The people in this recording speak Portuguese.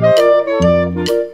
Música